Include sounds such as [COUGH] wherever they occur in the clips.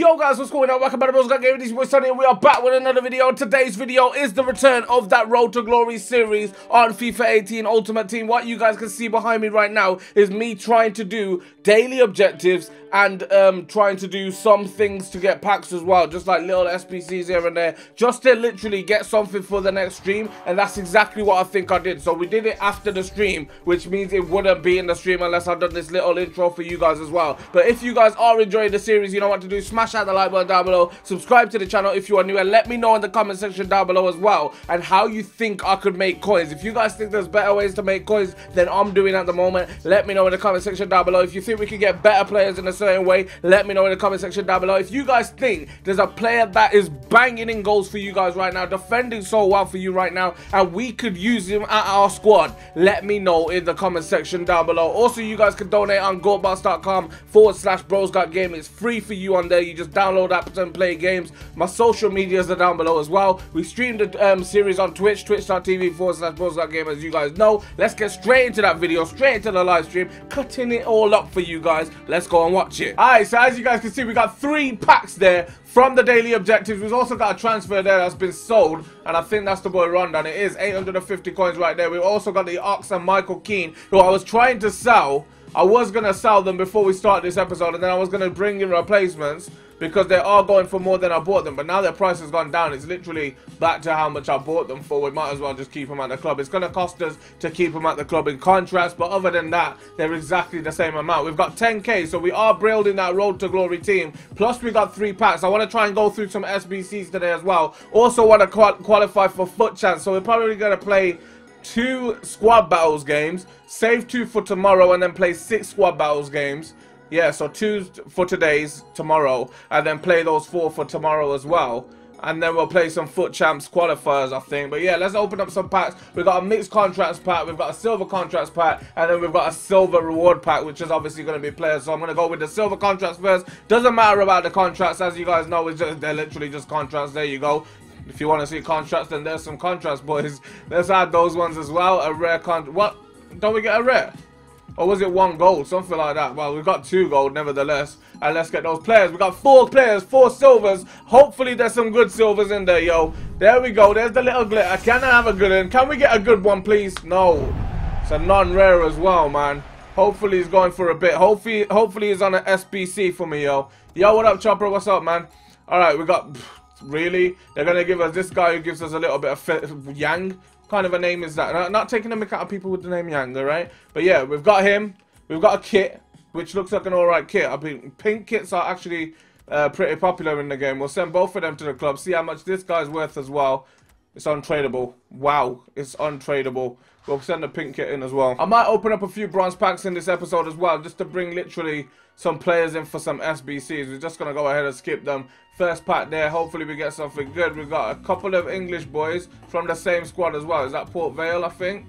Yo guys, what's going on? Welcome back to Bros Got Gaming. This is boy Sunny and we are back with another video. Today's video is the return of that Road to Glory series on FIFA 18 Ultimate Team. What you guys can see behind me right now is me trying to do daily objectives and um, trying to do some things to get packs as well. Just like little SPCs here and there. Just to literally get something for the next stream. And that's exactly what I think I did. So we did it after the stream, which means it wouldn't be in the stream unless I've done this little intro for you guys as well. But if you guys are enjoying the series, you know what to do. Smash out the like button down below. Subscribe to the channel if you are new. And let me know in the comment section down below as well. And how you think I could make coins. If you guys think there's better ways to make coins than I'm doing at the moment, let me know in the comment section down below. If you think we could get better players in a certain way, let me know in the comment section down below. If you guys think there's a player that is banging in goals for you guys right now, defending so well for you right now, and we could use him at our squad, let me know in the comment section down below. Also, you guys can donate on gawkbox.com forward slash bros got game. It's free for you on there. You just download apps and play games. My social medias are down below as well. We streamed the um, series on Twitch, twitch.tv forward slash game, as you guys know. Let's get straight into that video, straight into the live stream, cutting it all up for you guys. Let's go and watch it. Alright, so as you guys can see, we got three packs there from the daily objectives. We've also got a transfer there that's been sold, and I think that's the boy Rondon. It is 850 coins right there. We've also got the Ox and Michael Keane, who I was trying to sell. I was going to sell them before we start this episode, and then I was going to bring in replacements because they are going for more than I bought them. But now their price has gone down. It's literally back to how much I bought them for. We might as well just keep them at the club. It's going to cost us to keep them at the club in contrast. But other than that, they're exactly the same amount. We've got 10k, so we are building that Road to Glory team. Plus, we got three packs. I want to try and go through some SBCs today as well. Also want to qual qualify for FUT Champs. So we're probably going to play two squad battles games, save two for tomorrow, and then play six squad battles games. Yeah, so two for today's tomorrow, and then play those four for tomorrow as well. And then we'll play some FUT Champs qualifiers, I think. But yeah, let's open up some packs. We've got a mixed contracts pack, we've got a silver contracts pack, and then we've got a silver reward pack, which is obviously going to be players. So I'm going to go with the silver contracts first. Doesn't matter about the contracts, as you guys know, it's just, they're literally just contracts. There you go. If you want to see contracts, then there's some contracts, boys. Let's add those ones as well. A rare con. What? Don't we get a rare? Or was it one gold? Something like that. Well, we've got two gold, nevertheless. And let's get those players. we got four players, four silvers. Hopefully there's some good silvers in there, yo. There we go. There's the little glitter. Can I have a good one? Can we get a good one, please? No. It's a non-rare as well, man. Hopefully he's going for a bit. Hopefully, hopefully he's on an SBC for me, yo. Yo, what up, Chopper? What's up, man? Alright, we got... Really? They're going to give us this guy who gives us a little bit of Yang kind of a name is that? Not, taking a mick out of people with the name Yang, alright? But yeah, we've got him. We've got a kit, which looks like an alright kit. I mean, pink kits are actually uh, pretty popular in the game. We'll send both of them to the club, see how much this guy's worth as well. It's untradeable. Wow, it's untradeable. We'll send the pink kit in as well. I might open up a few bronze packs in this episode as well, just to bring literally some players in for some SBCs. We're just going to go ahead and skip them. First pack there. Hopefully we get something good. We've got a couple of English boys from the same squad as well. Is that Port Vale, I think?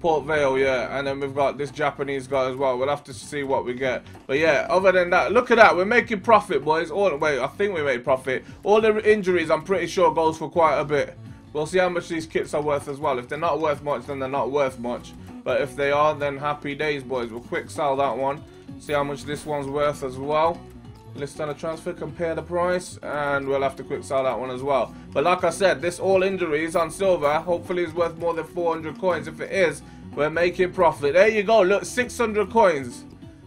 Port Vale, yeah. And then we've got this Japanese guy as well. We'll have to see what we get. But yeah, other than that, look at that. We're making profit, boys. All Wait, I think we made profit. All the injuries, I'm pretty sure, goes for quite a bit. We'll see how much these kits are worth as well. If they're not worth much, then they're not worth much. But if they are, then happy days, boys. We'll quick sell that one. See how much this one's worth as well. List on a transfer, compare the price, and we'll have to quick sell that one as well. But like I said, this all injuries on silver, hopefully is worth more than 400 coins. If it is, we're making profit. There you go, look, 600 coins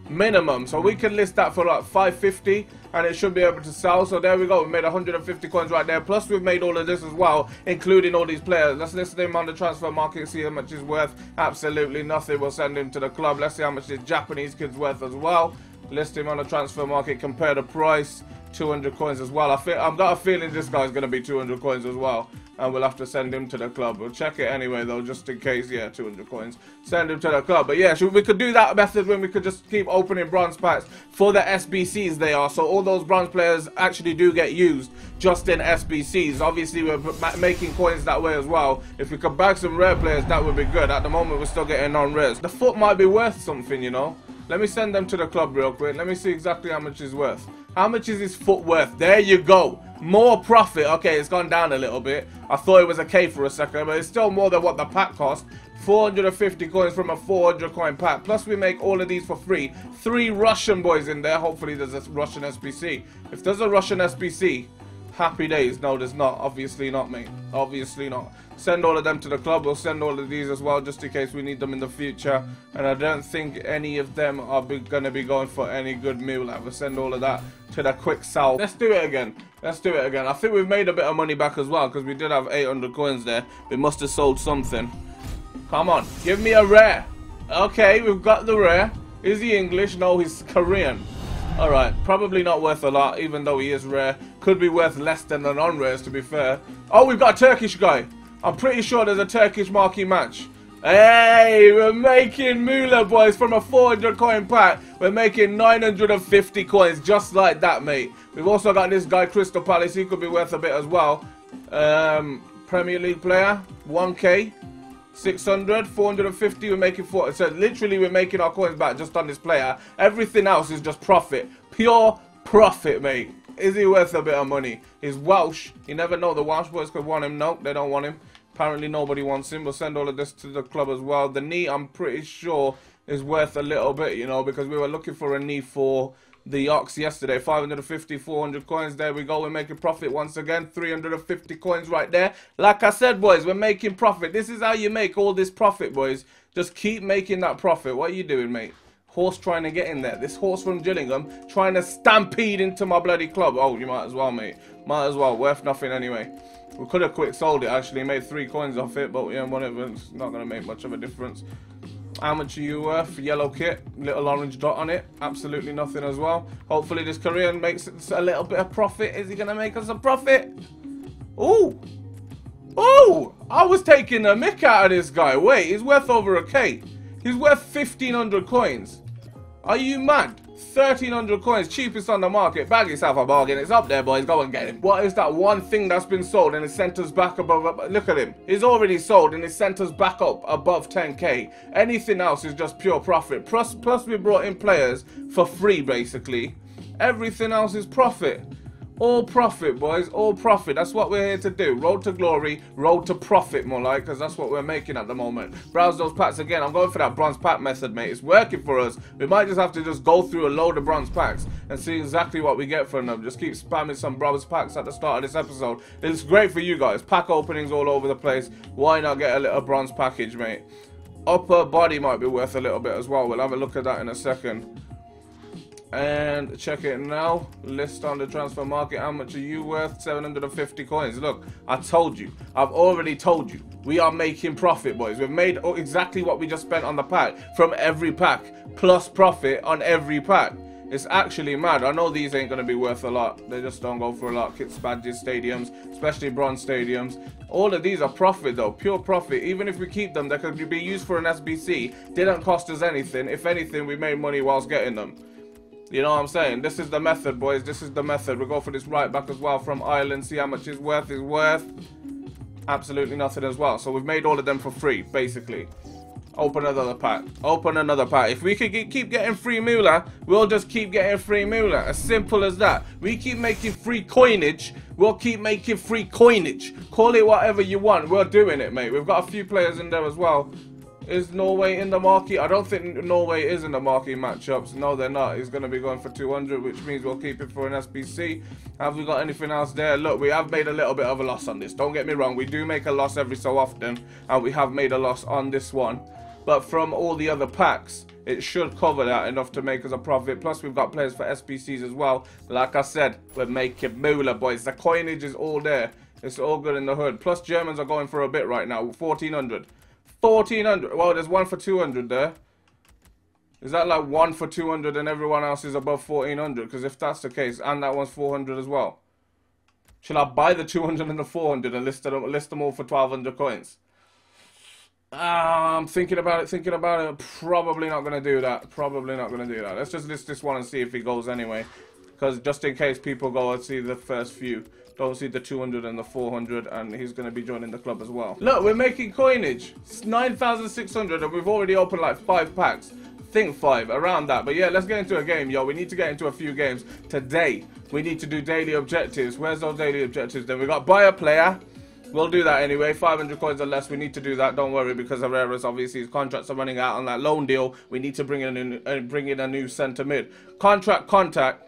minimum. So we can list that for like 550 and it should be able to sell. So there we go. We made 150 coins right there. Plus we've made all of this as well, including all these players. Let's list him on the transfer market, see how much he's worth. Absolutely nothing. We'll send him to the club. Let's see how much this Japanese kid's worth as well. List him on the transfer market, compare the price. 200 coins as well. I feel I've got a feeling this guy's gonna be 200 coins as well, and we'll have to send him to the club. We'll check it anyway though, just in case. Yeah, 200 coins. Send him to the club. But yeah, we could do that method when we could just keep opening bronze packs for the SBCs. They are so all those bronze players actually do get used just in SBCs. Obviously, we're making coins that way as well. If we could bag some rare players, that would be good. At the moment, we're still getting non-rares. The foot might be worth something, you know. Let me send them to the club real quick. Let me see exactly how much it's worth. How much is his foot worth? There you go. More profit. Okay, it's gone down a little bit. I thought it was a K for a second, but it's still more than what the pack cost. 450 coins from a 400 coin pack. Plus we make all of these for free. Three Russian boys in there. Hopefully there's a Russian SBC. If there's a Russian SBC, happy days. No, there's not. Obviously not, mate. Obviously not. Send all of them to the club. We'll send all of these as well, just in case we need them in the future. And I don't think any of them are going to be going for any good meal. We'll send all of that to the quick sell. Let's do it again. Let's do it again. I think we've made a bit of money back as well, because we did have 800 coins there. We must have sold something. Come on, give me a rare. Okay, we've got the rare. Is he English? No, he's Korean. Alright, probably not worth a lot, even though he is rare. Could be worth less than the non-rares, to be fair. Oh, we've got a Turkish guy. I'm pretty sure there's a Turkish marquee match. Hey, we're making moolah, boys, from a 400 coin pack. We're making 950 coins, just like that, mate. We've also got this guy, Crystal Palace. He could be worth a bit as well. Um, Premier League player, 1k. 600, 450, we're making four. So literally we're making our coins back just on this player. Everything else is just profit. Pure profit, mate. Is he worth a bit of money? He's Welsh. You never know. The Welsh boys could want him. Nope, they don't want him. Apparently nobody wants him. We'll send all of this to the club as well. The knee, I'm pretty sure, is worth a little bit, you know, because we were looking for a knee for the Ox yesterday. 550, 400 coins. There we go. We're making profit once again. 350 coins right there. Like I said, boys, we're making profit. This is how you make all this profit, boys. Just keep making that profit. What are you doing, mate? Horse trying to get in there. This horse from Gillingham trying to stampede into my bloody club. Oh, you might as well, mate. Might as well. Worth nothing anyway. We could have quick sold it, actually. Made three coins off it, but yeah, whatever. It's not going to make much of a difference. How much are you worth? Yellow kit, little orange dot on it. Absolutely nothing as well. Hopefully this Korean makes a little bit of profit. Is he going to make us a profit? Ooh. Ooh. I was taking a mick out of this guy. Wait, he's worth over a K. He's worth 1,500 coins. Are you mad? 1300 coins, cheapest on the market. Bag yourself a bargain. It's up there, boys. Go and get him. What is that one thing that's been sold and it sent us back above? Look at him. He's already sold and it sent us back up above 10k. Anything else is just pure profit. Plus, plus we brought in players for free, basically. Everything else is profit. All profit, boys. All profit. That's what we're here to do. Road to glory, road to profit, more like, because that's what we're making at the moment. Browse those packs again. I'm going for that bronze pack method, mate. It's working for us. We might just have to just go through a load of bronze packs and see exactly what we get from them. Just keep spamming some bronze packs at the start of this episode. It's great for you guys. Pack openings all over the place. Why not get a little bronze package, mate? Upper body might be worth a little bit as well. We'll have a look at that in a second and check it now. List on the transfer market. How much are you worth? 750 coins. Look i told you. I've already told you. We are making profit boys. We've made exactly what we just spent on the pack from every pack plus profit on every pack. It's actually mad. I know these ain't gonna be worth a lot. They just don't go for a lot. Kits badges stadiums especially bronze stadiums. All of these are profit though. Pure profit. Even if we keep them they could be used for an sbc didn't cost us anything. If anything we made money whilst getting them you know what I'm saying? This is the method, boys. This is the method. We'll go for this right back as well from Ireland. See how much his worth is worth. Absolutely nothing as well. So we've made all of them for free, basically. Open another pack. Open another pack. If we could keep getting free moolah, we'll just keep getting free moolah. As simple as that. We keep making free coinage, we'll keep making free coinage. Call it whatever you want. We're doing it, mate. We've got a few players in there as well is Norway in the market? I don't think Norway is in the market matchups. No, they're not. He's going to be going for 200, which means we'll keep it for an SBC. Have we got anything else there? Look, we have made a little bit of a loss on this. Don't get me wrong. We do make a loss every so often, and we have made a loss on this one. But from all the other packs, it should cover that enough to make us a profit. Plus, we've got players for SBCs as well. Like I said, we're making moolah, boys. The coinage is all there. It's all good in the hood. Plus, Germans are going for a bit right now. 1400. 1400. Well, there's one for 200 there. Is that like one for 200 and everyone else is above 1400? Because if that's the case, and that one's 400 as well. Should I buy the 200 and the 400 and list them, list them all for 1200 coins? I'm thinking about it, thinking about it. Probably not going to do that. Probably not going to do that. Let's just list this one and see if he goes anyway. Because just in case people go and see the first few. Don't see the 200 and the 400 and he's going to be joining the club as well. Look, we're making coinage. It's 9,600 and we've already opened like five packs. think five, around that. But yeah, let's get into a game, yo. We need to get into a few games today. We need to do daily objectives. Where's those daily objectives then? We got buy a player, We'll do that anyway. 500 coins or less. We need to do that. Don't worry because Herrera's obviously his contracts are running out on that loan deal. We need to bring in a new, uh, bring in a new centre mid. Contract contact.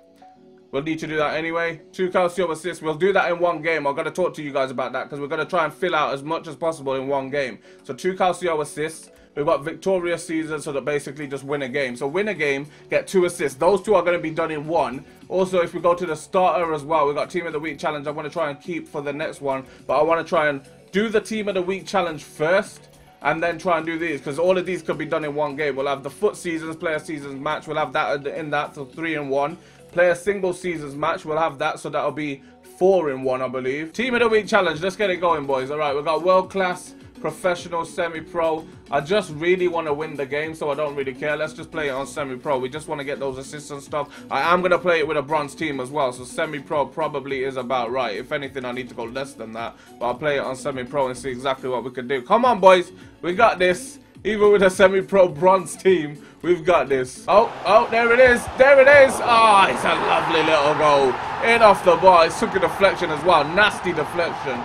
We'll need to do that anyway. Two Calcio assists. We'll do that in one game. I'm going to talk to you guys about that because we're going to try and fill out as much as possible in one game. So two Calcio assists. We've got victorious season, so that basically just win a game. So win a game, get two assists. Those two are going to be done in one. Also, if we go to the starter as well, we've got Team of the Week challenge. I want to try and keep for the next one. But I want to try and do the Team of the Week challenge first and then try and do these because all of these could be done in one game. We'll have the foot seasons, player seasons match. We'll have that in that, so three and one play a single seasons match. We'll have that, so that'll be four in one, I believe. Team of the week challenge. Let's get it going, boys. All right, we've got world class, professional, semi-pro. I just really want to win the game, so I don't really care. Let's just play it on semi-pro. We just want to get those assists and stuff. I am going to play it with a bronze team as well, so semi-pro probably is about right. If anything, I need to go less than that. But I'll play it on semi-pro and see exactly what we can do. Come on, boys. We got this. Even with a semi-pro bronze team, we've got this. Oh, oh, there it is. There it is. Ah, oh, it's a lovely little goal. In off the ball. It's took a deflection as well. Nasty deflection.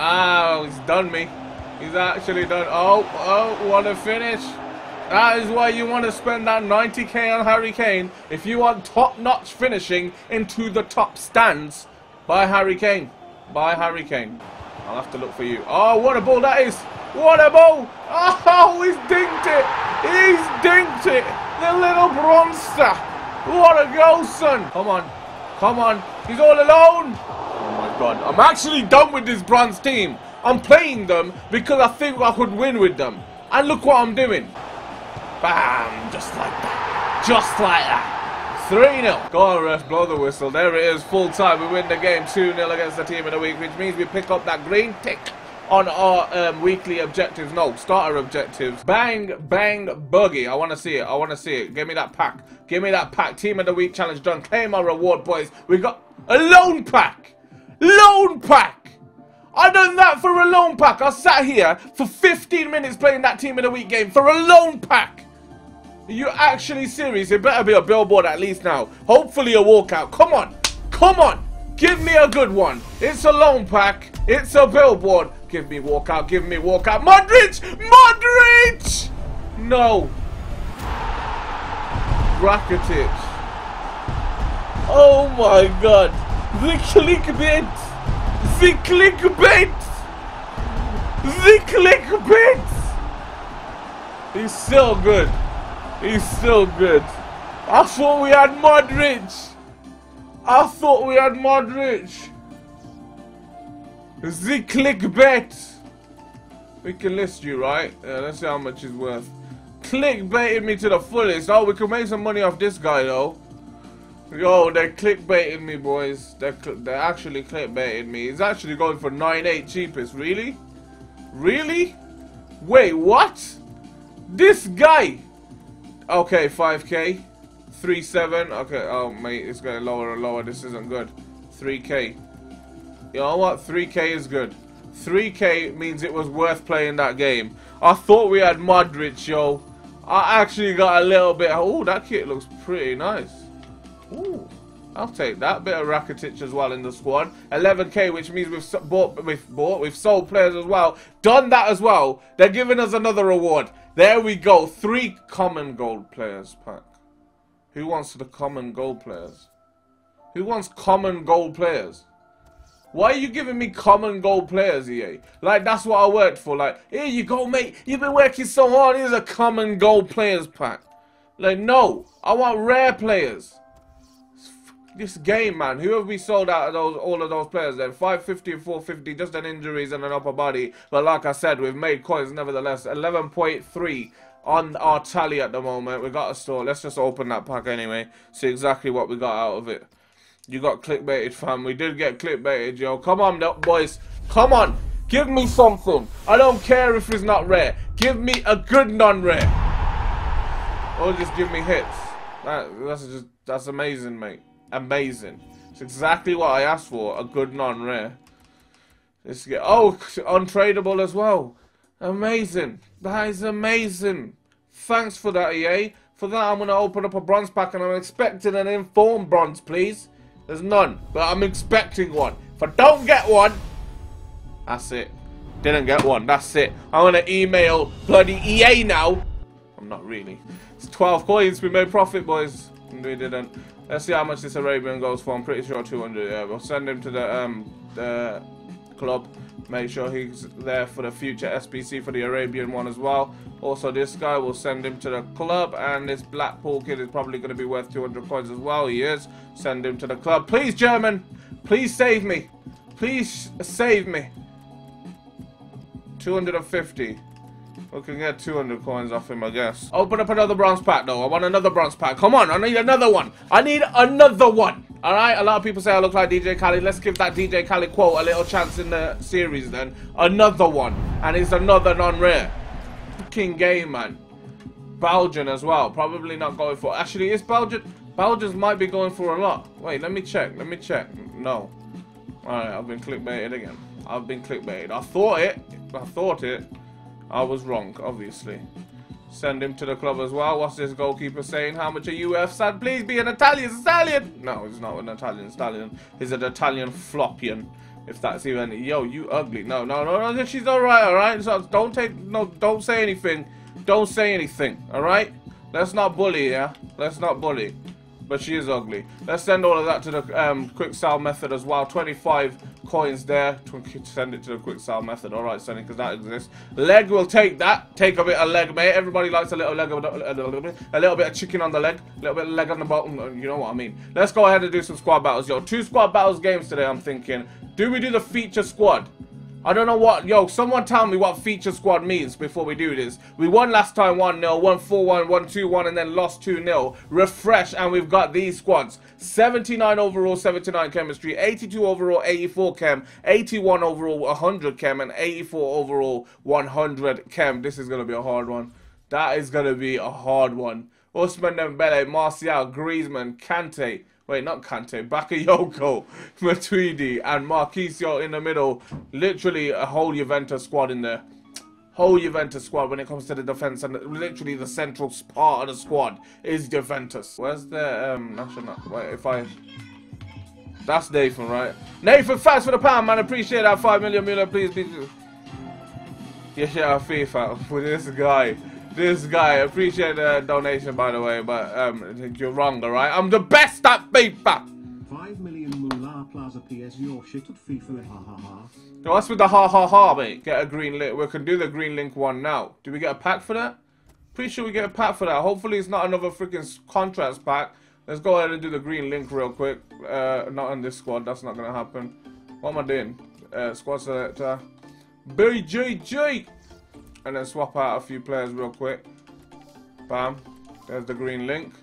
Ah, he's done me. He's actually done. Oh, oh, what a finish. That is why you want to spend that 90k on Harry Kane. If you want top-notch finishing into the top stands, buy Harry Kane. Buy Harry Kane. I'll have to look for you. Oh, what a ball that is. What a ball! Oh, he's dinked it! He's dinked it! The little bronzer! What a goal, son! Come on. Come on. He's all alone! Oh my god. I'm actually done with this bronze team. I'm playing them because I think I could win with them. And look what I'm doing. Bam! Just like that. Just like that. 3-0. Go on, ref. Blow the whistle. There it is. Full time. We win the game 2-0 against the team of the week, which means we pick up that green tick on our um, weekly objectives. No, starter objectives. Bang, bang, boogie. I want to see it. I want to see it. Give me that pack. Give me that pack. Team of the week challenge done. Claim our reward, boys. We got a loan pack. Loan pack. I done that for a loan pack. I sat here for 15 minutes playing that team of the week game for a loan pack. Are you actually serious? It better be a billboard at least now. Hopefully a walkout. Come on. Come on. Give me a good one. It's a loan pack. It's a billboard. Give me walkout. Give me walkout. Modric! Modric! No. Rakitic. Oh my god. The clickbait. The clickbait. The clickbait. He's still good. He's still good. I thought we had Modric. I thought we had Modric. The clickbait. We can list you, right? Yeah, let's see how much he's worth. Clickbaited me to the fullest. Oh, we can make some money off this guy, though. Yo, they're clickbaiting me, boys. They're, they're actually clickbaiting me. He's actually going for 9.8 cheapest. Really? Really? Wait, what? This guy. Okay, 5k. 3-7. Okay, oh, mate, it's getting lower and lower. This isn't good. 3k. You know what? 3k is good. 3k means it was worth playing that game. I thought we had Modric, yo. I actually got a little bit... Oh, that kit looks pretty nice. Ooh. I'll take that bit of Rakitic as well in the squad. 11k, which means we've bought, we've bought, we've sold players as well. Done that as well. They're giving us another reward. There we go. Three common gold players pack. Who wants the common gold players? Who wants common gold players? Why are you giving me common gold players, EA? Like, that's what I worked for. Like, here you go, mate. You've been working so hard. Here's a common gold players pack. Like, no. I want rare players. This game, man. Who have we sold out of those all of those players then? 550 and 450, just an injuries and an upper body. But like I said, we've made coins nevertheless. 11.3 on our tally at the moment. We got a store. Let's just open that pack anyway. See exactly what we got out of it. You got clickbaited, fam. We did get clickbaited, yo. Come on, boys. Come on. Give me something. I don't care if it's not rare. Give me a good non-rare. Or just give me hits. That, that's just that's amazing, mate. Amazing. It's exactly what I asked for. A good non-rare. Let's get oh untradeable as well. Amazing. That is amazing. Thanks for that, EA. For that, I'm going to open up a bronze pack, and I'm expecting an informed bronze, please. There's none, but I'm expecting one. If I don't get one, That's it. Didn't get one. That's it. I'm going to email bloody EA now. I'm not really. It's 12 coins. We made profit, boys. We didn't. Let's see how much this Arabian goes for. I'm pretty sure 200. Yeah, we'll send him to the um the club. Make sure he's there for the future SBC for the Arabian one as well. Also, this guy will send him to the club, and this Blackpool kid is probably going to be worth 200 coins as well. He is. Send him to the club. Please, German. Please save me. Please save me. 250. Can get 200 coins off him, I guess. Open up another bronze pack, though. I want another bronze pack. Come on, I need another one. I need another one. All right, a lot of people say I look like DJ Khaled. Let's give that DJ Khaled quote a little chance in the series then. Another one. And it's another non-rare. Fucking game, man. Belgian as well. Probably not going for... Actually, is Belgian... Belgians might be going for a lot. Wait, let me check. Let me check. No. Alright, I've been clickbaited again. I've been clickbaited. I thought it. I thought it. I was wrong, obviously. Send him to the club as well. What's this goalkeeper saying? How much are you son? Please be an Italian stallion. No, he's not an Italian stallion. He's an Italian floppian. If that's even yo, you ugly. No, no, no, no. She's all right, all right. So don't take no. Don't say anything. Don't say anything. All right. Let's not bully, yeah. Let's not bully but she is ugly. Let's send all of that to the um, quick sell method as well. 25 coins there. Send it to the quick sell method. All right, sending because that exists. Leg will take that. Take a bit of leg, mate. Everybody likes a little leg, a little bit, a little bit of chicken on the leg, a little bit of leg on the bottom. You know what I mean. Let's go ahead and do some squad battles, yo. Two squad battles games today. I'm thinking. Do we do the feature squad? I don't know what, yo, someone tell me what feature squad means before we do this. We won last time 1-0, won 4-1, 1-2-1, and then lost 2-0. Refresh, and we've got these squads. 79 overall, 79 chemistry, 82 overall, 84 chem, 81 overall, 100 chem, and 84 overall, 100 chem. This is going to be a hard one. That is going to be a hard one. Ousmane Dembele, Martial, Griezmann, Kante, Wait, not Kante. Bakayoko, [LAUGHS] Matuidi, and Marchisio in the middle. Literally a whole Juventus squad in there. Whole Juventus squad when it comes to the defense and literally the central part of the squad is Juventus. Where's the um national? Wait, if I. That's Nathan, right? Nathan, thanks for the pound, man. Appreciate that five million Muller. Please, please. Yeah, yeah, FIFA [LAUGHS] with this guy this guy. Appreciate the donation, by the way, but um, you're wrong, all right? I'm the best at FIFA. Five million moolah plaza PS your shit at FIFA ha ha ha. what's with the ha ha ha, mate? Get a green link. We can do the green link one now. Do we get a pack for that? Pretty sure we get a pack for that. Hopefully it's not another freaking contracts pack. Let's go ahead and do the green link real quick. Uh, not on this squad. That's not gonna happen. What am I doing? Uh, squad selector. BJJ and then swap out a few players real quick. Bam. There's the green link.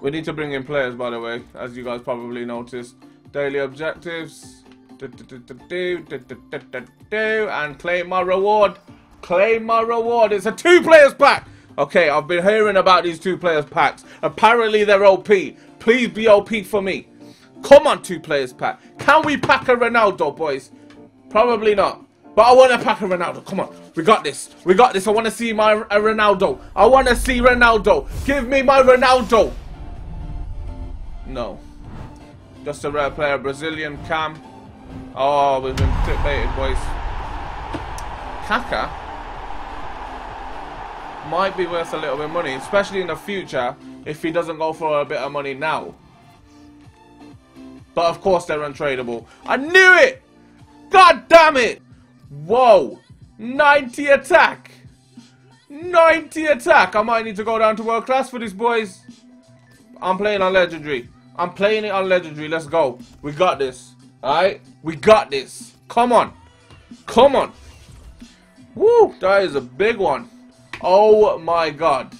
We need to bring in players, by the way, as you guys probably noticed. Daily objectives. And claim my reward. Claim my reward. It's a two players pack. Okay, I've been hearing about these two players packs. Apparently they're OP. Please be OP for me. Come on, two players pack. Can we pack a Ronaldo, boys? Probably not. But I want to pack a Ronaldo. Come on. We got this. We got this. I want to see my uh, Ronaldo. I want to see Ronaldo. Give me my Ronaldo. No. Just a rare player. Brazilian Cam. Oh, we've been clickbaited, boys. Kaka might be worth a little bit of money, especially in the future if he doesn't go for a bit of money now. But of course they're untradeable. I knew it! God damn it! Whoa! 90 attack! 90 attack! I might need to go down to world class for these boys. I'm playing on legendary. I'm playing it on legendary. Let's go. We got this. Alright? We got this. Come on. Come on. Woo! That is a big one. Oh my god.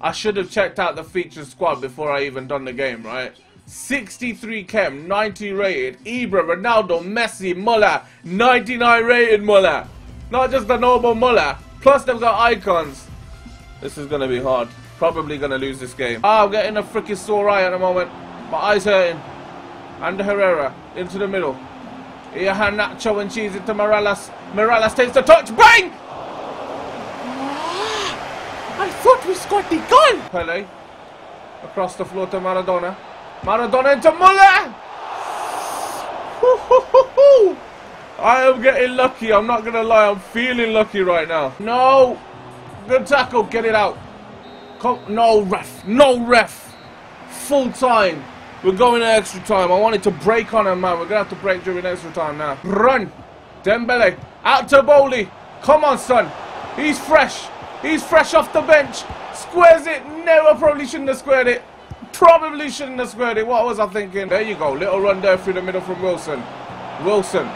I should have checked out the featured squad before I even done the game, right? 63 chem, 90 rated. Ibra, Ronaldo, Messi, Muller, 99 rated Muller. Not just the normal Muller. Plus they've got icons. This is going to be hard. Probably going to lose this game. Ah, I'm getting a freaking sore eye at the moment. My eye's hurting. And Herrera into the middle. Iheanacho and cheese into Morales. Morales takes the touch. Bang! I thought we scored the goal. Pele across the floor to Maradona. Maradona into Muller! I am getting lucky. I'm not going to lie. I'm feeling lucky right now. No. Good tackle. Get it out. Come. No, ref. No, ref. Full time. We're going to extra time. I wanted to break on him, man. We're going to have to break during extra time now. Run. Dembele. Out to Bowley. Come on, son. He's fresh. He's fresh off the bench. Squares it. Never probably shouldn't have squared it. Probably shouldn't have squared it. What was I thinking? There you go. Little run there through the middle from Wilson. Wilson.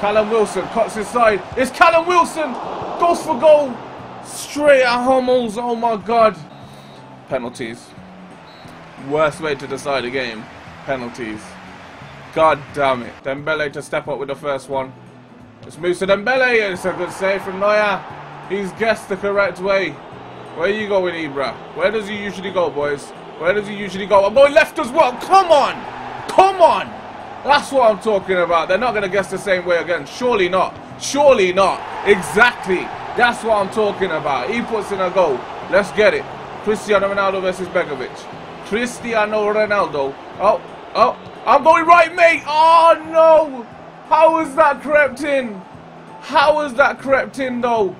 Callum Wilson cuts inside. It's Callum Wilson. Goes for goal. Straight at Hummels. Oh my god. Penalties. Worst way to decide a game. Penalties. God damn it. Dembele to step up with the first one. It's Moussa Dembele. It's a good save from Neuer. He's guessed the correct way. Where are you going, Ibra? Where does he usually go, boys? Where does he usually go? I'm going left as well. Come on. Come on. That's what I'm talking about. They're not going to guess the same way again. Surely not. Surely not. Exactly. That's what I'm talking about. He puts in a goal. Let's get it. Cristiano Ronaldo versus Begovic. Cristiano Ronaldo. Oh, oh. I'm going right, mate. Oh, no. How was that crept in? How was that crept in, though?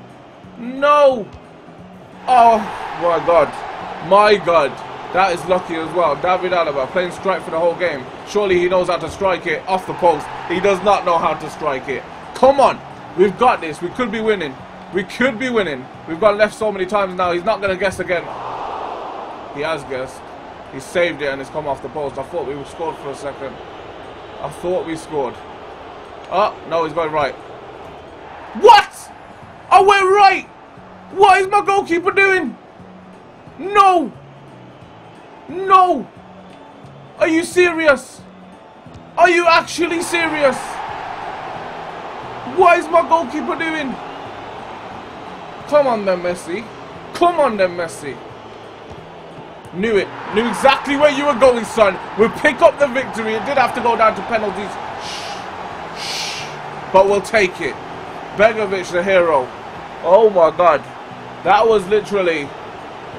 No. Oh, my God. My God. That is lucky as well. David Alaba playing strike for the whole game. Surely he knows how to strike it off the post. He does not know how to strike it. Come on. We've got this. We could be winning. We could be winning. We've got left so many times now. He's not going to guess again. He has guessed. He saved it and it's come off the post. I thought we scored for a second. I thought we scored. Oh, no, he's going right. What? I went right. What is my goalkeeper doing? No. No! Are you serious? Are you actually serious? What is my goalkeeper doing? Come on then, Messi. Come on then, Messi. Knew it. Knew exactly where you were going, son. We'll pick up the victory. It did have to go down to penalties. Shh. Shh. But we'll take it. Begovic, the hero. Oh my god. That was literally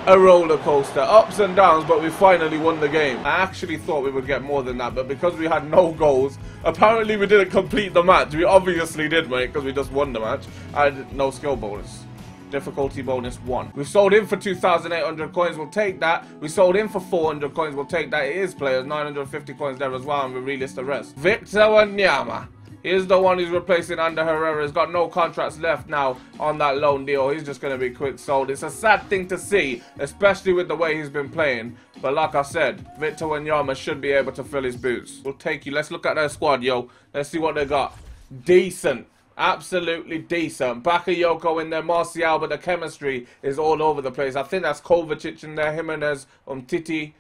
a roller coaster, ups and downs, but we finally won the game. I actually thought we would get more than that, but because we had no goals, apparently we didn't complete the match. We obviously did, mate, because we just won the match. And no skill bonus. Difficulty bonus 1. We sold in for 2,800 coins, we'll take that. We sold in for 400 coins, we'll take that. It is players, 950 coins there as well, and we relist the rest. Victor Wanyama. He's the one who's replacing Ander Herrera. He's got no contracts left now on that loan deal. He's just going to be quick sold. It's a sad thing to see, especially with the way he's been playing. But like I said, Victor Wanyama should be able to fill his boots. We'll take you. Let's look at their squad, yo. Let's see what they got. Decent. Absolutely decent. Bakayoko in there, Martial, but the chemistry is all over the place. I think that's Kovacic in there, Jimenez, um, Titi.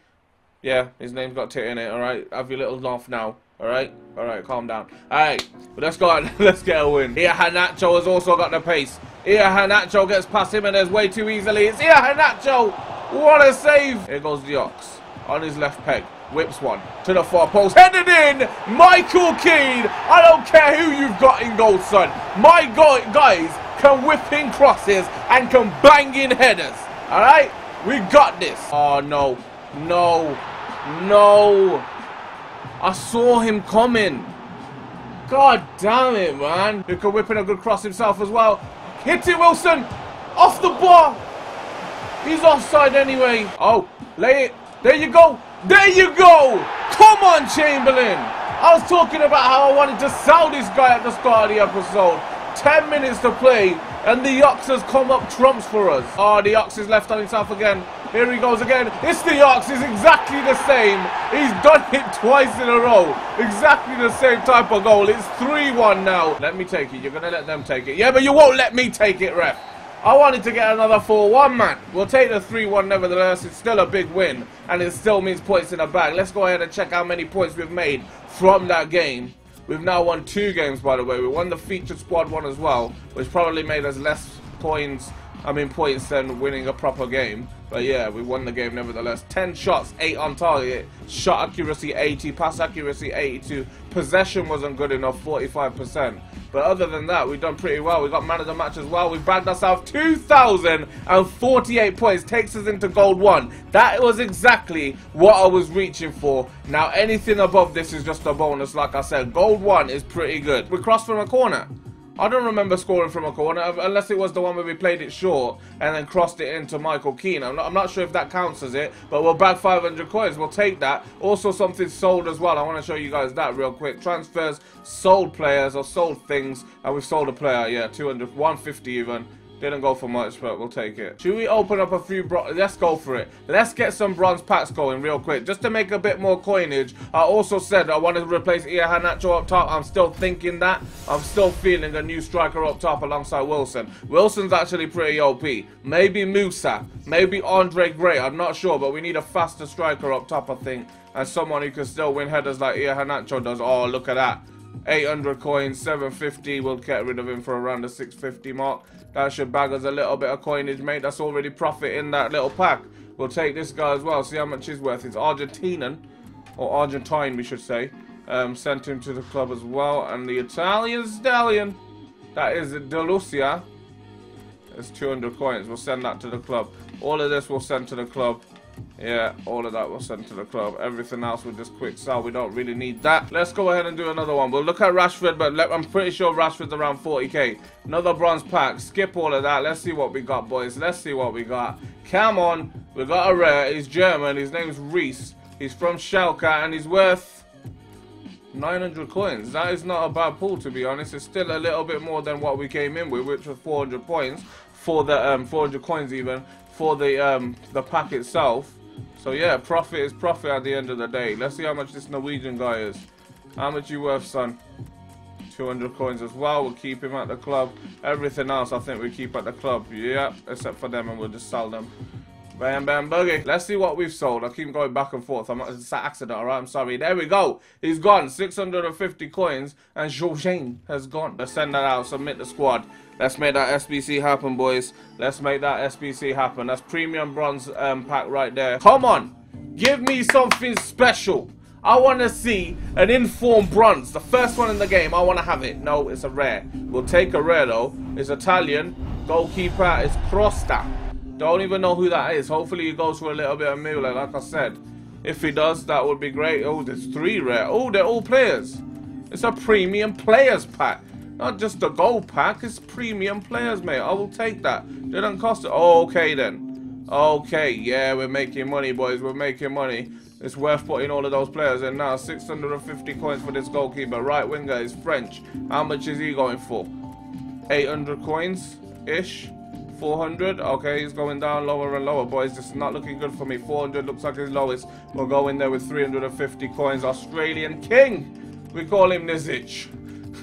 Yeah, his name's got Titi in it, alright? Have your little laugh now. Alright? Alright, calm down. Alright, let's go [LAUGHS] let's get a win. Iheanacho has also got the pace. Iheanacho gets past him and there's way too easily. It's Iheanacho! What a save! Here goes the Ox on his left peg. Whips one to the far post. Headed in! Michael Keane! I don't care who you've got in goal, son. My guys can whip in crosses and can bang in headers. Alright? We got this. Oh, no. No. No. I saw him coming. God damn it, man. He could whip in a good cross himself as well. Hit it, Wilson. Off the bar. He's offside anyway. Oh, lay it. There you go. There you go. Come on, Chamberlain. I was talking about how I wanted to sell this guy at the start of the episode. 10 minutes to play, and the Ox has come up trumps for us. Oh, the Ox is left on himself again. Here he goes again. It's the Ox. It's exactly the same. He's done it [LAUGHS] twice in a row. Exactly the same type of goal. It's 3-1 now. Let me take it. You're going to let them take it. Yeah, but you won't let me take it, ref. I wanted to get another 4-1, man. We'll take the 3-1 nevertheless. It's still a big win, and it still means points in the bag. Let's go ahead and check how many points we've made from that game. We've now won two games, by the way. We won the featured squad one as well, which probably made us less coins I mean points than winning a proper game. But yeah, we won the game nevertheless. 10 shots, 8 on target. Shot accuracy 80, pass accuracy 82. Possession wasn't good enough, 45%. But other than that, we've done pretty well. We got man of the match as well. We bagged ourselves 2,048 points. Takes us into gold one. That was exactly what I was reaching for. Now, anything above this is just a bonus. Like I said, gold one is pretty good. We crossed from a corner. I don't remember scoring from a corner, unless it was the one where we played it short and then crossed it into Michael Keane. I'm not, I'm not sure if that counts as it, but we'll bag 500 coins. We'll take that. Also, something sold as well. I want to show you guys that real quick. Transfers, sold players or sold things, and we've sold a player. Yeah, 200, 150 even. Didn't go for much, but we'll take it. Should we open up a few bro- Let's go for it. Let's get some bronze packs going real quick. Just to make a bit more coinage. I also said I wanted to replace Iheanacho up top. I'm still thinking that. I'm still feeling a new striker up top alongside Wilson. Wilson's actually pretty OP. Maybe Musa. Maybe Andre Gray. I'm not sure, but we need a faster striker up top, I think. And someone who can still win headers like Iheanacho does. Oh, look at that. 800 coins, 750. We'll get rid of him for around the 650 mark. That should bag us a little bit of coinage, mate. That's already profit in that little pack. We'll take this guy as well. See how much he's worth. It's Argentinian. Or Argentine, we should say. Um, sent him to the club as well. And the Italian stallion. That is Delucia. It's 200 coins. We'll send that to the club. All of this we'll send to the club. Yeah, all of that was sent to the club. Everything else we just quick sell. We don't really need that. Let's go ahead and do another one. We'll look at Rashford, but I'm pretty sure Rashford's around 40k. Another bronze pack. Skip all of that. Let's see what we got, boys. Let's see what we got. Come on. We got a rare. He's German. His name's Reese. He's from Schalke, and he's worth 900 coins. That is not a bad pull, to be honest. It's still a little bit more than what we came in with, which was 400 points for the um, 400 coins even for the um, the pack itself. So yeah, profit is profit at the end of the day. Let's see how much this Norwegian guy is. How much you worth, son? 200 coins as well. We'll keep him at the club. Everything else I think we keep at the club. Yep, except for them and we'll just sell them. Bam, bam, boogie. Let's see what we've sold. I keep going back and forth. I'm it's an accident, alright? I'm sorry. There we go. He's gone. 650 coins. And Jorgen has gone. Let's send that out. Submit the squad. Let's make that SBC happen, boys. Let's make that SBC happen. That's premium bronze um, pack right there. Come on. Give me something special. I want to see an informed bronze. The first one in the game. I want to have it. No, it's a rare. We'll take a rare, though. It's Italian. Goalkeeper is Crosta. Don't even know who that is. Hopefully he goes for a little bit of Mueller, like I said. If he does, that would be great. Oh, there's three rare. Oh, they're all players. It's a premium players pack. Not just a gold pack, it's premium players, mate. I will take that. They don't cost it. Oh, okay then. Okay, yeah, we're making money, boys. We're making money. It's worth putting all of those players in now. 650 coins for this goalkeeper. Right winger is French. How much is he going for? 800 coins-ish. 400. Okay, he's going down lower and lower, boys. This is not looking good for me. 400 looks like his lowest. We'll go in there with 350 coins. Australian King. We call him Nizic.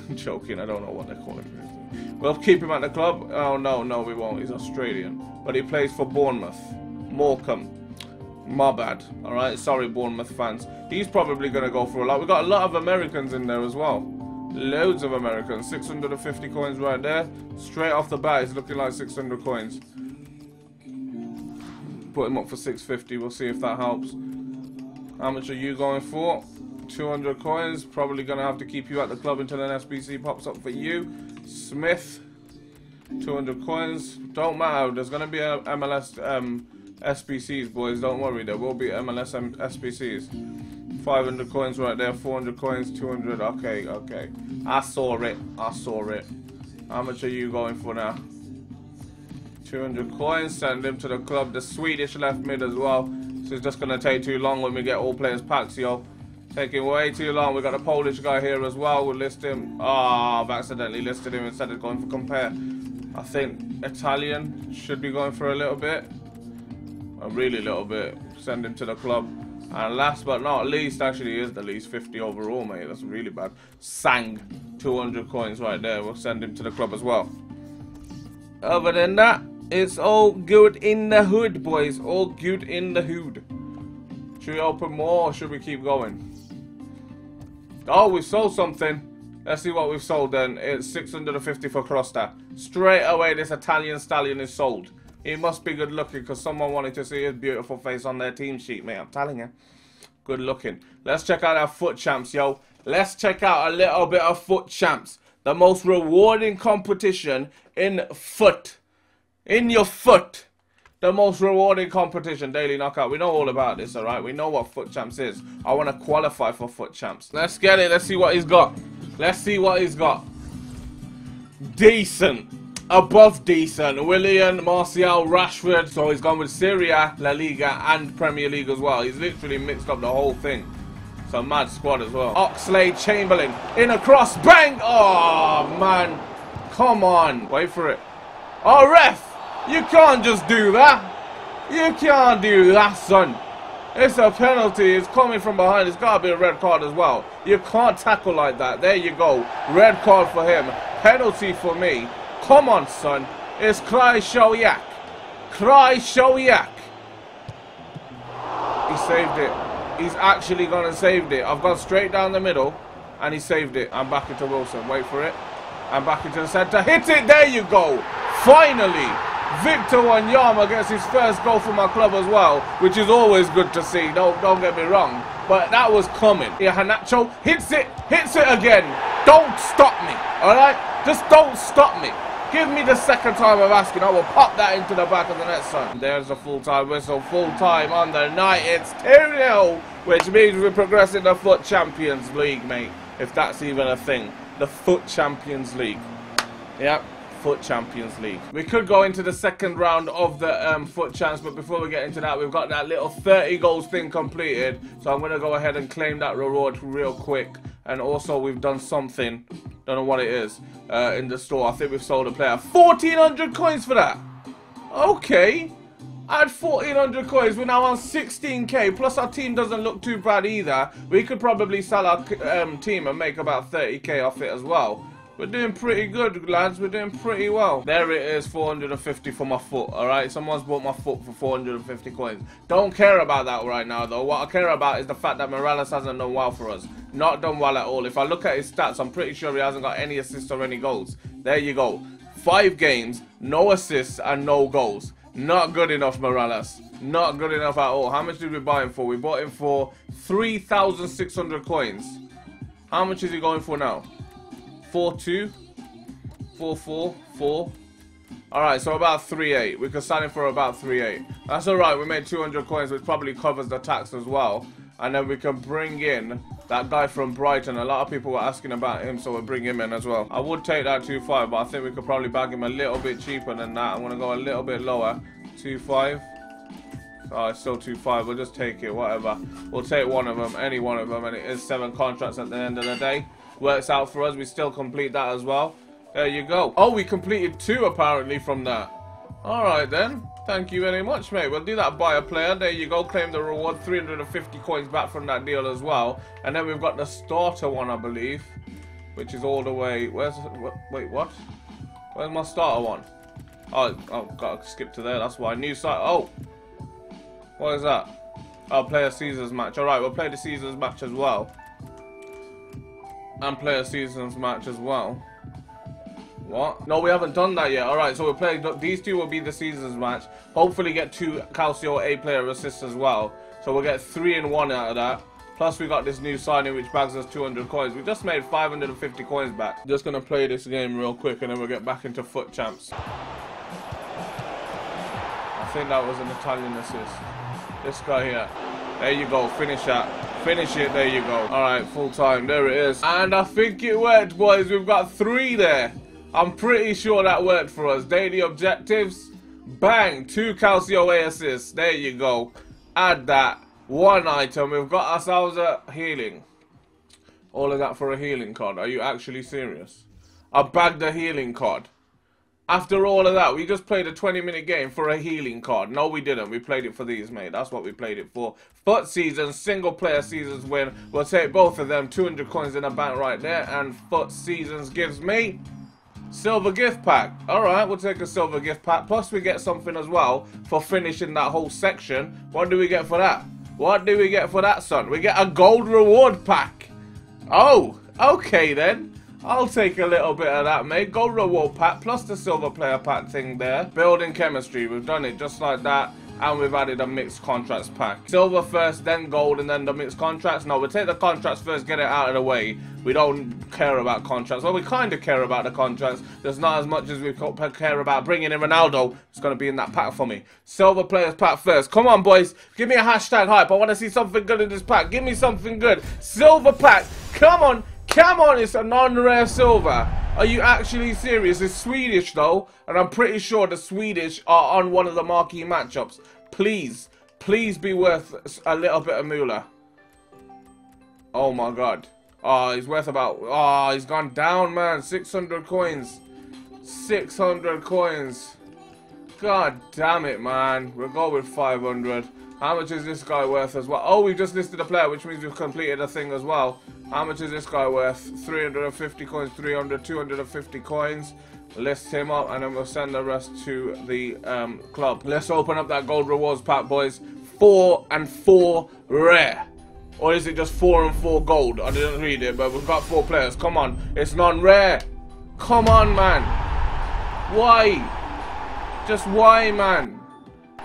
[LAUGHS] joking. I don't know what they call him. We'll keep him at the club. Oh, no, no, we won't. He's Australian. But he plays for Bournemouth. Morecambe. My bad. Alright, sorry, Bournemouth fans. He's probably going to go for a lot. We've got a lot of Americans in there as well. Loads of Americans. 650 coins right there. Straight off the bat, it's looking like 600 coins. Put him up for 650. We'll see if that helps. How much are you going for? 200 coins. Probably going to have to keep you at the club until an SBC pops up for you. Smith. 200 coins. Don't matter. There's going to be a MLS um, SBCs, boys. Don't worry. There will be MLS SBCs. 500 coins right there, 400 coins, 200. Okay, okay. I saw it. I saw it. How much are you going for now? 200 coins. Send him to the club. The Swedish left mid as well. So it's just going to take too long when we get all players packs, yo. Taking way too long. We got a Polish guy here as well. We'll list him. Ah, oh, I've accidentally listed him instead of going for compare. I think Italian should be going for a little bit. A really little bit. Send him to the club. And last but not least, actually is the least 50 overall, mate. That's really bad. Sang, 200 coins right there. We'll send him to the club as well. Other than that, it's all good in the hood, boys. All good in the hood. Should we open more or should we keep going? Oh, we sold something. Let's see what we've sold then. It's 650 for Costa. Straight away, this Italian stallion is sold. He must be good looking because someone wanted to see his beautiful face on their team sheet, mate. I'm telling you. Good looking. Let's check out our FUT champs, yo. Let's check out a little bit of FUT champs. The most rewarding competition in foot. In your foot. The most rewarding competition, Daily Knockout. We know all about this, alright? We know what FUT champs is. I want to qualify for FUT champs. Let's get it. Let's see what he's got. Let's see what he's got. Decent. Above decent. Willian, Martial, Rashford. So he's gone with Syria, La Liga, and Premier League as well. He's literally mixed up the whole thing. It's a mad squad as well. Oxlade-Chamberlain. In a cross. Bang! Oh, man. Come on. Wait for it. Oh, ref! You can't just do that. You can't do that, son. It's a penalty. It's coming from behind. It's got to be a red card as well. You can't tackle like that. There you go. Red card for him. Penalty for me. Come on, son. It's Krychowiak. Krychowiak. He saved it. He's actually gone and saved it. I've gone straight down the middle and he saved it. I'm back into Wilson. Wait for it. I'm back into the centre. Hit it. There you go. Finally. Victor Wanyama gets his first goal for my club as well, which is always good to see. Don't don't get me wrong, but that was coming. Yeah, Iheanacho hits it, hits it again. Don't stop me, all right? Just don't stop me. Give me the second time of asking. I will pop that into the back of the net, son. There's a full-time whistle. Full-time on the night. It's 2-0, which means we're progressing the FUT Champions League, mate. If that's even a thing. The FUT Champions League. Yep. FUT Champions League. We could go into the second round of the um, FUT Champs, but before we get into that, we've got that little 30 goals thing completed. So I'm going to go ahead and claim that reward real quick. And also, we've done something, don't know what it is, uh, in the store. I think we've sold a player. 1,400 coins for that! Okay. I had 1400 coins, we're now on 16k, plus our team doesn't look too bad either. We could probably sell our um, team and make about 30k off it as well. We're doing pretty good, lads. We're doing pretty well. There it is, 450 for my foot, alright? Someone's bought my foot for 450 coins. Don't care about that right now, though. What I care about is the fact that Morales hasn't done well for us. Not done well at all. If I look at his stats, I'm pretty sure he hasn't got any assists or any goals. There you go. Five games, no assists and no goals. Not good enough, Morales. Not good enough at all. How much did we buy him for? We bought him for 3,600 coins. How much is he going for now? 4-2, 4-4, 4. Alright, so about 3-8. We could sign him for about 3-8. That's alright, we made 200 coins, which probably covers the tax as well. And then we can bring in that guy from Brighton. A lot of people were asking about him, so we'll bring him in as well. I would take that 2-5, but I think we could probably bag him a little bit cheaper than that. I'm going to go a little bit lower. 2-5. Oh, it's still 2-5. We'll just take it, whatever. We'll take one of them, any one of them, and it is seven contracts at the end of the day works out for us. We still complete that as well. There you go. Oh, we completed two apparently from that. Alright then. Thank you very much, mate. We'll do that buy a player. There you go. Claim the reward. 350 coins back from that deal as well. And then we've got the starter one, I believe. Which is all the way... Where's... Wait, what? Where's my starter one? Oh, I've oh, got to skip to there. That's why. New site. Oh! What is that? Oh, I'll play a seasons match. Alright, we'll play the seasons match as well and play a seasons match as well. What? No, we haven't done that yet. Alright, so we'll play, these two will be the seasons match. Hopefully get two Calcio A player assists as well. So we'll get three in one out of that. Plus we got this new signing which bags us 200 coins. We just made 550 coins back. Just gonna play this game real quick and then we'll get back into FUT champs. I think that was an Italian assist. This guy here. There you go, finish that. Finish it, there you go. Alright, full time, there it is. And I think it worked, boys. We've got three there. I'm pretty sure that worked for us. Daily objectives. Bang, two Calcio assists. There you go. Add that. One item. We've got ourselves a healing. All of that for a healing card. Are you actually serious? I bagged a healing card. After all of that, we just played a 20 minute game for a healing card. No, we didn't. We played it for these, mate. That's what we played it for. FUT seasons, single player seasons win. We'll take both of them. 200 coins in the bank right there. And FUT seasons gives me silver gift pack. Alright, we'll take a silver gift pack. Plus, we get something as well for finishing that whole section. What do we get for that? What do we get for that, son? We get a gold reward pack. Oh, okay then. I'll take a little bit of that, mate. Gold reward pack plus the silver player pack thing there. Building chemistry. We've done it just like that. And we've added a mixed contracts pack. Silver first, then gold, and then the mixed contracts. No, we'll take the contracts first, get it out of the way. We don't care about contracts. Well, we kind of care about the contracts. There's not as much as we care about bringing in Ronaldo. It's going to be in that pack for me. Silver players pack first. Come on, boys. Give me a hashtag hype. I want to see something good in this pack. Give me something good. Silver pack. Come on. Come on, it's a non-rare silver. Are you actually serious? It's Swedish though, and I'm pretty sure the Swedish are on one of the marquee matchups. Please, please be worth a little bit of moolah. Oh my god. Ah, oh, he's worth about... Ah, oh, he's gone down, man. 600 coins. 600 coins. God damn it, man. We'll go with 500. How much is this guy worth as well? Oh, we've just listed a player, which means we've completed a thing as well. How much is this guy worth? 350 coins, 300, 250 coins. List him up, and then we'll send the rest to the um, club. Let's open up that gold rewards pack, boys. Four and four rare. Or is it just four and four gold? I didn't read it, but we've got four players. Come on. It's non-rare. Come on, man. Why? Just why, man?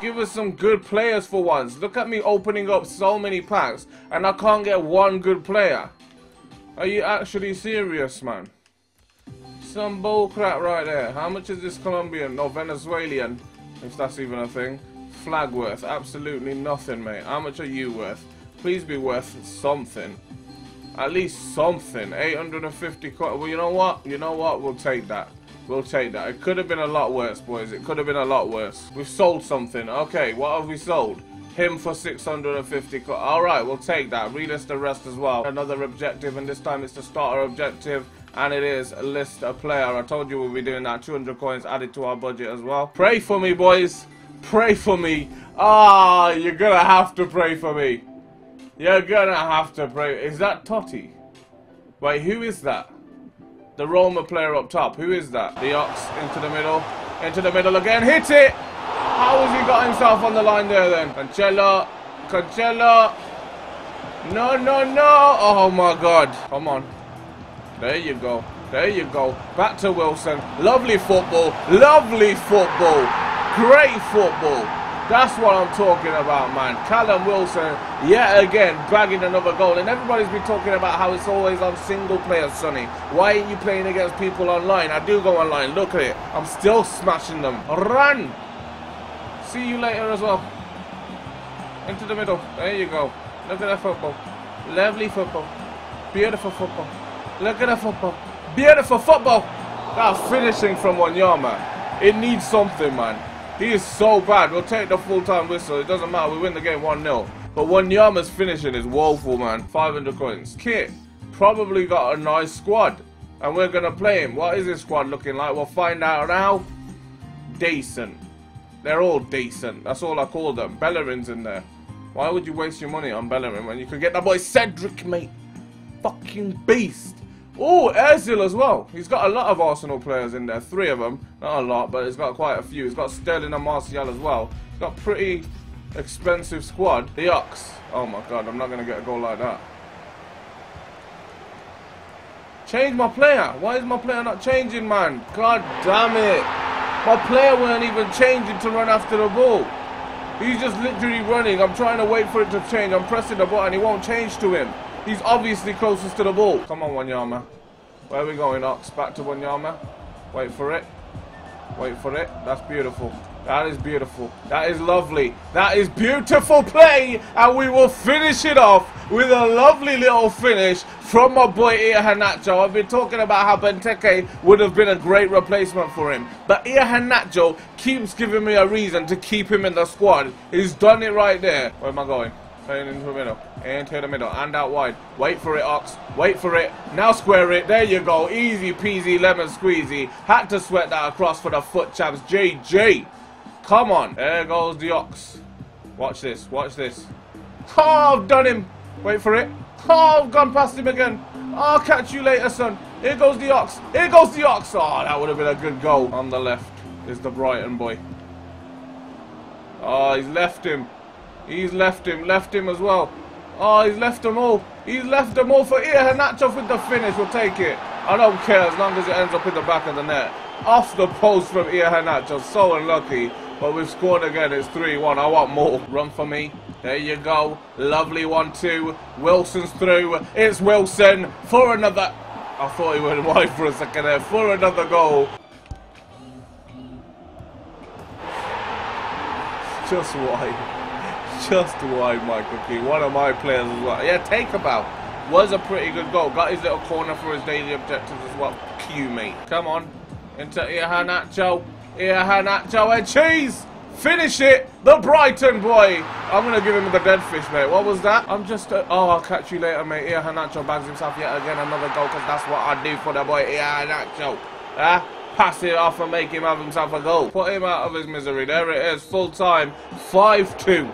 Give us some good players for once. Look at me opening up so many packs and I can't get one good player. Are you actually serious, man? Some bullcrap right there. How much is this Colombian or Venezuelan, if that's even a thing, flag worth? Absolutely nothing, mate. How much are you worth? Please be worth something. At least something. 850 Well, you know what? You know what? We'll take that. We'll take that. It could have been a lot worse, boys. It could have been a lot worse. We've sold something. Okay, what have we sold? Him for 650. Alright, we'll take that. Relist the rest as well. Another objective, and this time it's the starter objective. And it is a list a player. I told you we'll be doing that. 200 coins added to our budget as well. Pray for me, boys. Pray for me. Ah, you're gonna have to pray for me. You're gonna have to pray. Is that Totti? Wait, who is that? The Roma player up top. Who is that? The Ox into the middle. Into the middle again. Hit it! How has he got himself on the line there then? Cancelo. Cancelo. No, no, no. Oh my god. Come on. There you go. There you go. Back to Wilson. Lovely football. Lovely football. Great football. That's what I'm talking about, man. Callum Wilson, yet again, bagging another goal. And everybody's been talking about how it's always on single players, Sonny. Why aren't you playing against people online? I do go online. Look at it. I'm still smashing them. Run! See you later as well. Into the middle. There you go. Look at that football. Lovely football. Beautiful football. Look at that football. Beautiful football. That finishing from Wanyama. It needs something, man. He is so bad. We'll take the full-time whistle. It doesn't matter. We win the game 1-0. But Wanyama's finishing is woeful, man. 500 coins. Kit probably got a nice squad. And we're going to play him. What is his squad looking like? We'll find out now. Decent. They're all decent. That's all I call them. Bellerin's in there. Why would you waste your money on Bellerin when you could get that boy Cedric, mate? Fucking beast. Oh, Ozil as well. He's got a lot of Arsenal players in there. Three of them. Not a lot, but he's got quite a few. He's got Sterling and Martial as well. He's got pretty expensive squad. The Ox. Oh my god, I'm not going to get a goal like that. Change my player. Why is my player not changing, man? God damn it. My player weren't even changing to run after the ball. He's just literally running. I'm trying to wait for it to change. I'm pressing the button. He won't change to him. He's obviously closest to the ball. Come on, Wanyama. Where are we going, Ox? Back to Wanyama. Wait for it. Wait for it. That's beautiful. That is beautiful. That is lovely. That is beautiful play. And we will finish it off with a lovely little finish from my boy Iheanacho. I've been talking about how Benteke would have been a great replacement for him. But Iheanacho keeps giving me a reason to keep him in the squad. He's done it right there. Where am I going? Into the middle. Into the middle. And out wide. Wait for it, Ox. Wait for it. Now square it. There you go. Easy peasy lemon squeezy. Had to sweat that across for the FUT champs. JJ. Come on. There goes the Ox. Watch this. Watch this. Oh, I've done him. Wait for it. Oh, I've gone past him again. I'll catch you later, son. Here goes the Ox. Here goes the Ox. Oh, that would have been a good goal. On the left is the Brighton boy. Oh, he's left him. He's left him, left him as well. Oh, he's left them all. He's left them all for Iheanacho with the finish. We'll take it. I don't care as long as it ends up in the back of the net. Off the post from Iheanacho. So unlucky. But we've scored again. It's 3-1. I want more. Run for me. There you go. Lovely one, two. Wilson's through. It's Wilson for another. I thought he went wide for a second there. For another goal. Just wide. Just wide, Michael Keane. One of my players as well. Yeah, take about. Was a pretty good goal. Got his little corner for his daily objectives as well. Q, mate. Come on. Into Iheanacho. Iheanacho and cheese! Finish it! The Brighton boy! I'm going to give him the dead fish, mate. What was that? I'm just... Uh, oh, I'll catch you later, mate. Iheanacho bags himself yet again another goal because that's what I do for the boy Iheanacho. Ah, pass it off and make him have himself a goal. Put him out of his misery. There it is. Full time. 5-2.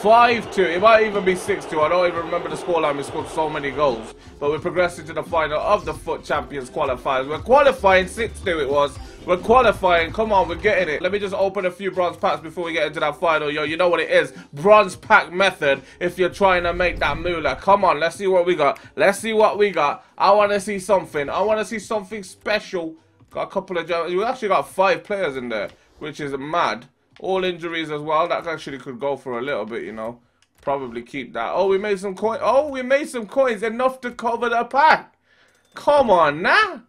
5-2. It might even be 6-2. I don't even remember the scoreline. We scored so many goals. But we're progressing to the final of the FUT Champions qualifiers. We're qualifying. 6-2 it was. We're qualifying. Come on, we're getting it. Let me just open a few bronze packs before we get into that final. Yo, you know what it is. Bronze pack method if you're trying to make that moolah. Come on, let's see what we got. Let's see what we got. I want to see something. I want to see something special. Got a couple of... We actually got five players in there, which is mad. All injuries as well. That actually could go for a little bit, you know. Probably keep that. Oh, we made some coins. Oh, we made some coins. Enough to cover the pack. Come on now.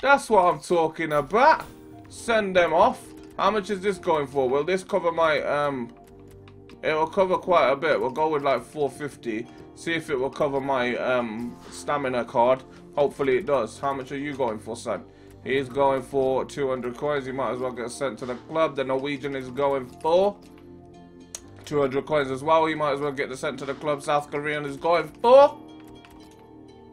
That's what I'm talking about. Send them off. How much is this going for? Will this cover my... um? It will cover quite a bit. We'll go with like 450. See if it will cover my um stamina card. Hopefully it does. How much are you going for, son? He's going for 200 coins. He might as well get sent to the club. The Norwegian is going for 200 coins as well. He might as well get the sent to the club. South Korean is going for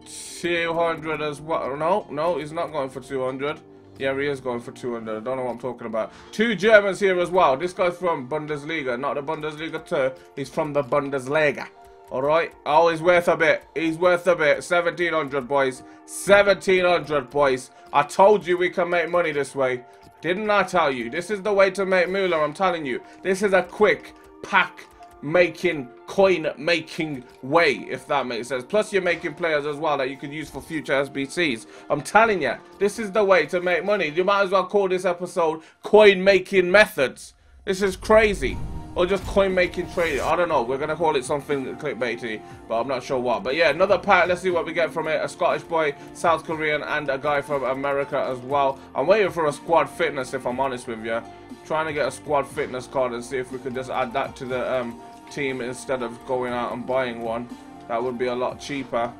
200 as well. No, no, he's not going for 200. Yeah, he is going for 200. I don't know what I'm talking about. Two Germans here as well. This guy's from Bundesliga, not the Bundesliga 2. He's from the Bundesliga. Alright. Oh, he's worth a bit. He's worth a bit. 1700, boys. 1700, boys. I told you we can make money this way. Didn't I tell you? This is the way to make moolah, I'm telling you. This is a quick pack making, coin making way, if that makes sense. Plus, you're making players as well that you can use for future SBCs. I'm telling you, this is the way to make money. You might as well call this episode Coin Making Methods. This is crazy. Or just coin making trading. I don't know. We're going to call it something clickbaity, but I'm not sure what. But yeah, another pack. Let's see what we get from it. A Scottish boy, South Korean, and a guy from America as well. I'm waiting for a squad fitness, if I'm honest with you. Trying to get a squad fitness card and see if we could just add that to the um, team instead of going out and buying one. That would be a lot cheaper.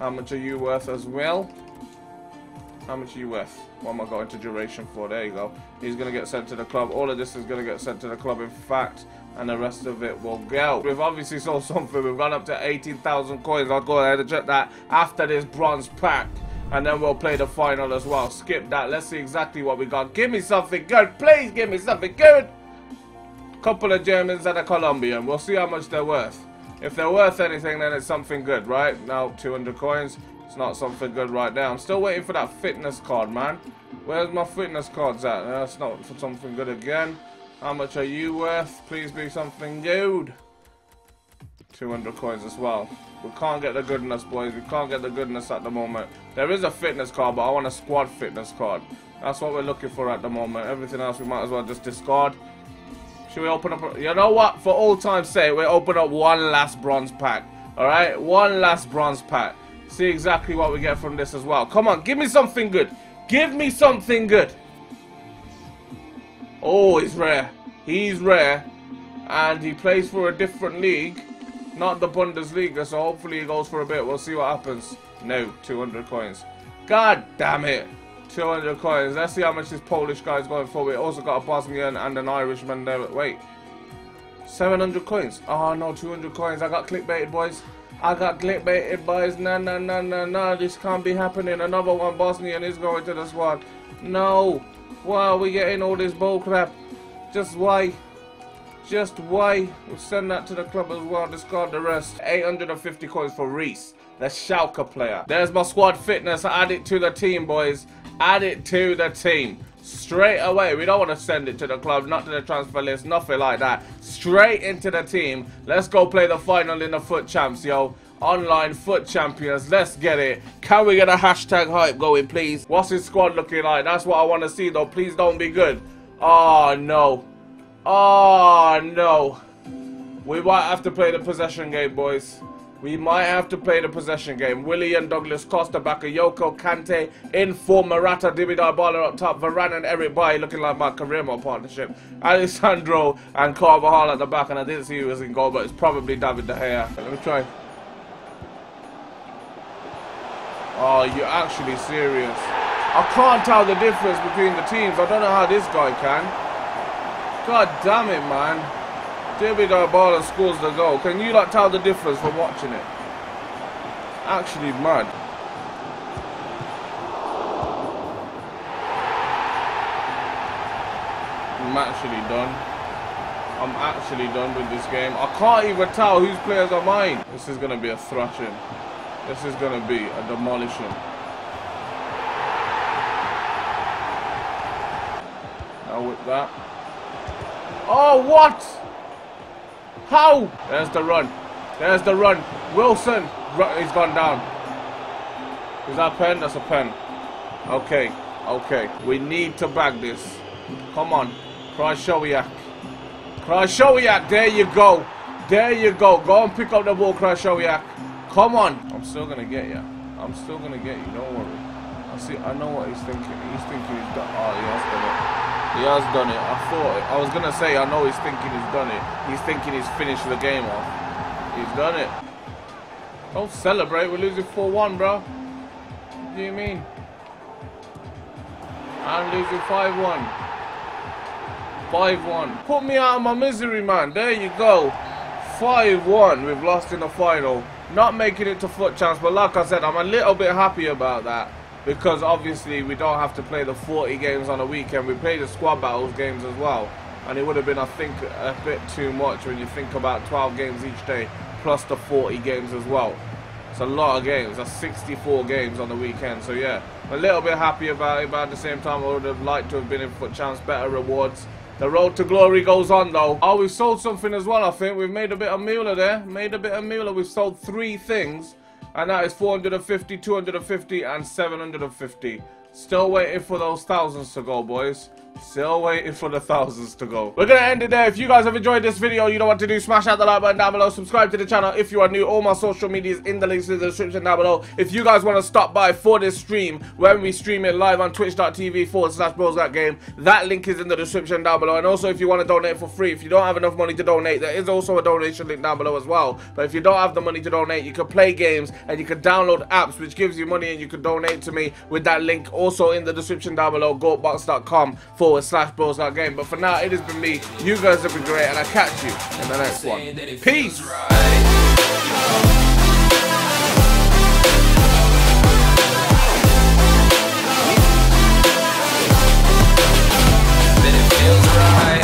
How much are you worth as well? How much are you worth? What am I going to duration for? There you go. He's going to get sent to the club. All of this is going to get sent to the club, in fact. And the rest of it will go. We've obviously sold something. We've gone up to 18,000 coins. I'll go ahead and check that after this bronze pack. And then we'll play the final as well. Skip that. Let's see exactly what we got. Give me something good. Please give me something good. Couple of Germans and a Colombian. We'll see how much they're worth. If they're worth anything, then it's something good, right? Now, 200 coins. It's not something good right now. I'm still waiting for that fitness card, man. Where's my fitness cards at? That's not for something good again. How much are you worth? Please be something good. 200 coins as well. We can't get the goodness, boys. We can't get the goodness at the moment. There is a fitness card, but I want a squad fitness card. That's what we're looking for at the moment. Everything else we might as well just discard. Should we open up? You know what? For all time's sake, we open up one last bronze pack. Alright? One last bronze pack see exactly what we get from this as well. Come on, give me something good. Give me something good. Oh, he's rare. He's rare. And he plays for a different league. Not the Bundesliga, so hopefully he goes for a bit. We'll see what happens. No, 200 coins. God damn it. 200 coins. Let's see how much this Polish guy's going for. We also got a Bosnian and an Irishman there. Wait. 700 coins. Oh, no, 200 coins. I got clickbaited, boys. I got clickbaited, boys. No, no, no, no, no. This can't be happening. Another one Bosnian is going to the squad. No. Why are we getting all this bull crap? Just why? Just why? We'll send that to the club as well. Discard the rest. 850 coins for Reese, the Schalke player. There's my squad fitness. Add it to the team, boys. Add it to the team straight away. We don't want to send it to the club, not to the transfer list, nothing like that. Straight into the team. Let's go play the final in the FUT champs, yo. online FUT champions. Let's get it. Can we get a hashtag hype going, please? What's his squad looking like? That's what I want to see, though. Please don't be good. Oh, no. Oh, no. We might have to play the possession game, boys. We might have to play the possession game. Willian Douglas Costa, Bakayoko, Kante, in for Morata, Dimitar Baller up top, Varane and Eric Bailly looking like my Caremo partnership. Alex Sandro and Carvajal at the back, and I didn't see who was in goal, but it's probably David De Gea. Let me try. Oh, you're actually serious. I can't tell the difference between the teams. I don't know how this guy can. God damn it, man. David Arbala scores the goal. Can you like tell the difference from watching it? Actually mad. I'm actually done. I'm actually done with this game. I can't even tell whose players are mine. This is going to be a thrashing. This is going to be a demolition. Now with that. Oh, what? How? There's the run. There's the run. Wilson. He's gone down. Is that a pen? That's a pen. Okay. Okay. We need to bag this. Come on. Krychowiak. Krychowiak. There you go. There you go. Go and pick up the ball, Krychowiak. Come on. I'm still going to get you. I'm still going to get you. Don't worry. I see. I know what he's thinking. He's thinking he's done. Oh, he has done it. He has done it. I thought. I was going to say, I know he's thinking he's done it. He's thinking he's finished the game off. He's done it. Don't celebrate. We're losing 4-1, bro. What do you mean? I'm losing 5-1. 5-1. Put me out of my misery, man. There you go. 5-1. We've lost in the final. Not making it to FUT champs, but like I said, I'm a little bit happy about that. Because obviously we don't have to play the 40 games on a weekend. We play the squad battles games as well. And it would have been, I think, a bit too much when you think about 12 games each day. Plus the 40 games as well. It's a lot of games. That's 64 games on the weekend. So yeah, a little bit happy about it. But at the same time, I would have liked to have been in FUT champs. Better rewards. The road to glory goes on though. Oh, we've sold something as well, I think. We've made a bit of moolah there. Made a bit of moolah. We've sold three things. And that is 450, 250, and 750. Still waiting for those thousands to go, boys. Still waiting for the thousands to go. We're to end it there. If you guys have enjoyed this video, you know what to do. Smash out the like button down below. Subscribe to the channel if you are new. All my social medias in the links in the description down below. If you guys want to stop by for this stream, when we stream it live on twitch.tv forward slash bros game, that link is in the description down below. And also, if you want to donate for free, if you don't have enough money to donate, there is also a donation link down below as well. But if you don't have the money to donate, you can play games and you can download apps, which gives you money and you can donate to me with that link also in the description down below, gawkbox.com forward slash BrosGotGame. But for now, it has been me. You guys have been great, and I catch you in the next one. Peace. feels right